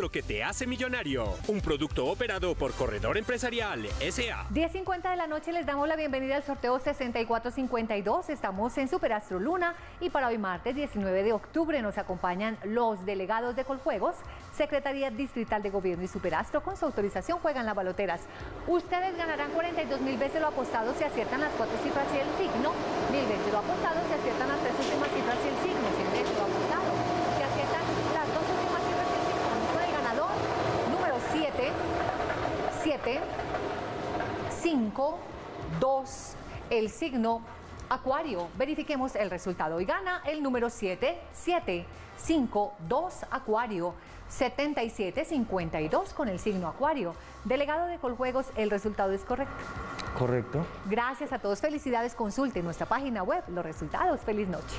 Superastro que te hace millonario. Un producto operado por Corredor Empresarial SA. 10.50 de la noche les damos la bienvenida al sorteo 6452. Estamos en Superastro Luna y para hoy martes 19 de octubre nos acompañan los delegados de Coljuegos, Secretaría Distrital de Gobierno y Superastro. Con su autorización juegan las baloteras. Ustedes ganarán 42 mil veces lo apostado si aciertan las cuatro cifras y el signo, mil veces lo apostado si aciertan las tres últimas cifras y el signo, 100 veces lo apostado. Si aciertan las dos últimas cifras y el signo, con el ganador, número 7, 7, 5, 2, el signo Acuario. Verifiquemos el resultado y gana el número 7, 7, 5, 2, Acuario. 7752 con el signo Acuario. Delegado de Coljuegos, el resultado es correcto. Correcto. Gracias a todos. Felicidades. Consulte nuestra página web los resultados. Feliz noche.